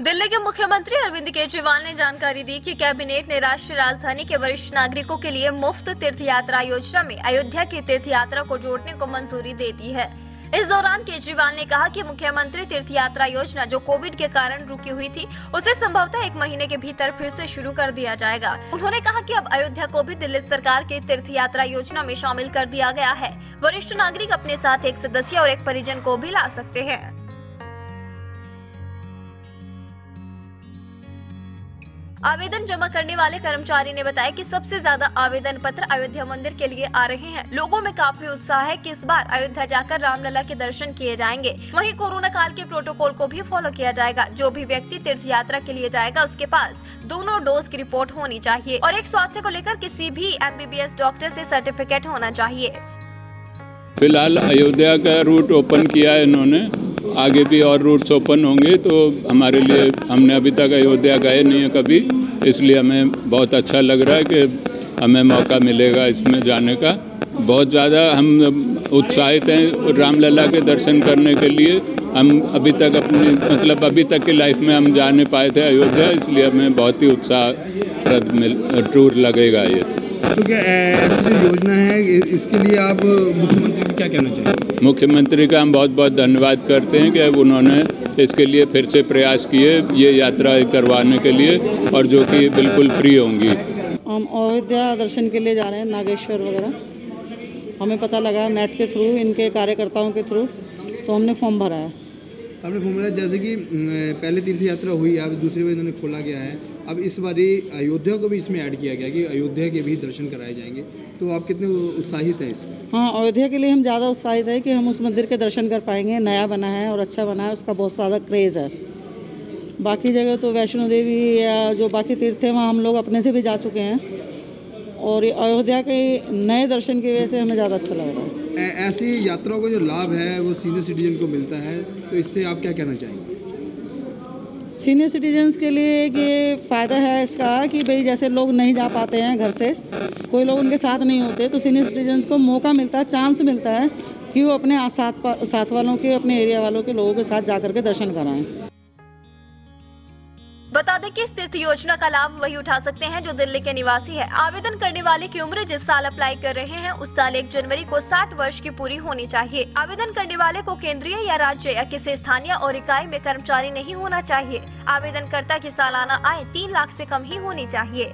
दिल्ली के मुख्यमंत्री अरविंद केजरीवाल ने जानकारी दी कि कैबिनेट ने राष्ट्रीय राजधानी के वरिष्ठ नागरिकों के लिए मुफ़्त तीर्थ यात्रा योजना में अयोध्या की तीर्थ यात्रा को जोड़ने को मंजूरी दे दी है। इस दौरान केजरीवाल ने कहा कि मुख्यमंत्री तीर्थ यात्रा योजना जो कोविड के कारण रुकी हुई थी, उसे संभवतः एक महीने के भीतर फिर से शुरू कर दिया जाएगा। उन्होंने कहा कि अब अयोध्या को भी दिल्ली सरकार की तीर्थ यात्रा योजना में शामिल कर दिया गया है। वरिष्ठ नागरिक अपने साथ एक सदस्य और एक परिजन को भी ला सकते हैं। आवेदन जमा करने वाले कर्मचारी ने बताया कि सबसे ज़्यादा आवेदन पत्र अयोध्या मंदिर के लिए आ रहे हैं। लोगों में काफ़ी उत्साह है कि इस बार अयोध्या जाकर रामलला के दर्शन किए जाएँगे। वहीं कोरोना काल के प्रोटोकॉल को भी फॉलो किया जाएगा। जो भी व्यक्ति तीर्थ यात्रा के लिए जाएगा, उसके पास दोनों डोज की रिपोर्ट होनी चाहिए और एक स्वास्थ्य को लेकर किसी भी एमबीबीएस डॉक्टर ऐसी सर्टिफिकेट होना चाहिए। फ़िलहाल अयोध्या का रूट ओपन किया है इन्होंने। आगे भी और रूट्स ओपन होंगे तो हमारे लिए, हमने अभी तक अयोध्या गए नहीं है कभी, इसलिए हमें बहुत अच्छा लग रहा है कि हमें मौका मिलेगा इसमें जाने का। बहुत ज़्यादा हम उत्साहित हैं रामलला के दर्शन करने के लिए। हम अभी तक अपनी मतलब अभी तक की लाइफ में हम जा नहीं पाए थे अयोध्या, इसलिए हमें बहुत ही उत्साह टूर लगेगा ये। तो क्या ऐसी योजना है, इसके लिए आप मुख्यमंत्री को क्या कहना चाहिए मुख्यमंत्री का हम बहुत बहुत धन्यवाद करते हैं कि उन्होंने इसके लिए फिर से प्रयास किए ये यात्रा करवाने के लिए और जो कि बिल्कुल फ्री होंगी। हम अयोध्या दर्शन के लिए जा रहे हैं, नागेश्वर वगैरह। हमें पता लगा नेट के थ्रू, इनके कार्यकर्ताओं के थ्रू तो हमने फॉर्म भरा है। आपने फॉर्मूला जैसे कि पहले तीर्थ यात्रा हुई, अब दूसरी बार इन्होंने खोला गया है। अब इस बार अयोध्या को भी इसमें ऐड किया गया कि अयोध्या के भी दर्शन कराए जाएँगे। तो आप कितने उत्साहित हैं इसमें? हाँ अयोध्या के लिए हम ज़्यादा उत्साहित है कि हम उस मंदिर के दर्शन कर पाएँगे। नया बना है और अच्छा बना है, उसका बहुत ज़्यादा क्रेज़ है। बाकी जगह तो वैष्णो देवी या जो बाकी तीर्थ हैं, वहाँ हम लोग अपने से भी जा चुके हैं। और अयोध्या के नए दर्शन की वजह से हमें ज़्यादा अच्छा लग रहा है। ऐसी यात्राओं का जो लाभ है, वो सीनियर सिटीजन को मिलता है तो इससे आप क्या कहना चाहेंगे? सीनियर सिटीजन्स के लिए ये फ़ायदा है इसका कि भाई जैसे लोग नहीं जा पाते हैं घर से, कोई लोग उनके साथ नहीं होते तो सीनियर सिटीजन्स को मौका मिलता है चांस मिलता है कि वो अपने साथ साथ वालों के, अपने एरिया वालों के लोगों के साथ जा करके दर्शन कराएँ। इस तीर्थ योजना का लाभ वही उठा सकते हैं जो दिल्ली के निवासी है? आवेदन करने वाले की उम्र जिस साल अप्लाई कर रहे हैं, उस साल एक जनवरी को 60 वर्ष की पूरी होनी चाहिए। आवेदन करने वाले को केंद्रीय या राज्य या किसी स्थानीय और इकाई में कर्मचारी नहीं होना चाहिए। आवेदनकर्ता की सालाना आय तीन लाख ऐसी कम ही होनी चाहिए।